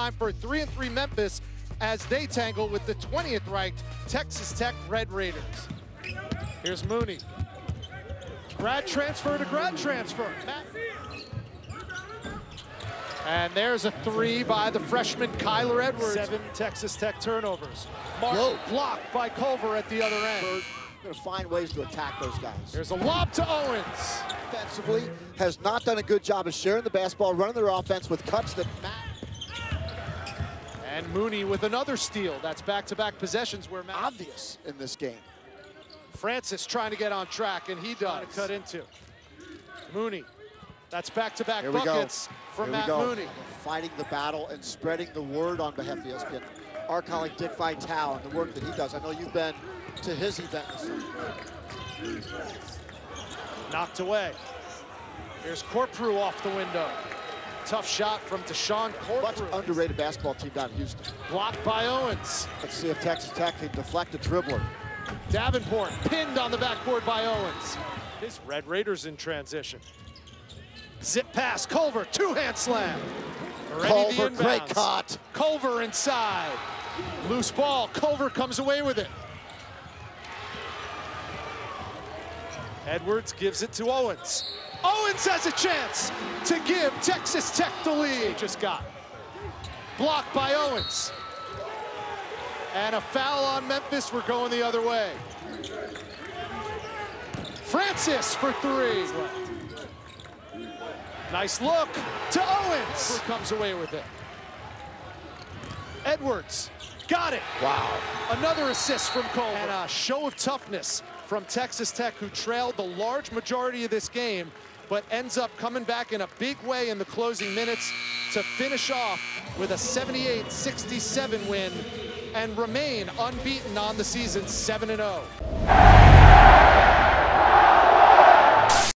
time for 3 and 3 Memphis as they tangle with the 20th ranked Texas Tech Red Raiders. Here's Mooney. Grad transfer to grad transfer. Matt. And there's a three by the freshman Kyler Edwards. Seven Texas Tech turnovers. Mark Whoa. blocked by Culver at the other end. Going to find ways to attack those guys. There's a lob to Owens. Defensively, has not done a good job of sharing the basketball, running their offense with cuts that And Mooney with another steal. That's back-to-back possessions where Matt obvious in this game. Francis trying to get on track, and he does. cut into. Mooney. That's back-to-back we buckets go. from Here Matt. Mooney. Fighting the battle and spreading the word on behalf of ESPN. Our colleague Dick Vitale and the work that he does. I know you've been to his event. Knocked away. Here's Corprew off the window. Tough shot from Deshaun Much Corprew. underrated basketball team down in Houston. Blocked by Owens. Let's see if Texas Tech can deflect a dribbler. Davenport pinned on the backboard by Owens. His Red Raiders in transition. Zip pass, Culver, two-hand slam. Ready the Culver, great cut. Culver inside. Loose ball, Culver comes away with it. Edwards gives it to Owens. Owens has a chance to give Texas Tech the lead. Just got blocked by Owens. And a foul on Memphis. We're going the other way. Francis for three. Nice look to Owens. Who comes away with it. Edwards got it. Wow. Another assist from Culver. And a show of toughness from Texas Tech, who trailed the large majority of this game, but ends up coming back in a big way in the closing minutes to finish off with a 78-67 win and remain unbeaten on the season 7-0.